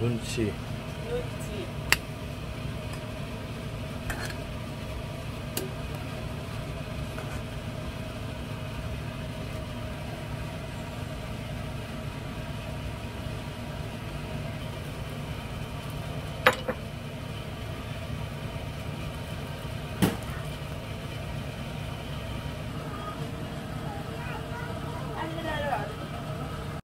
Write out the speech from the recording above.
눈치.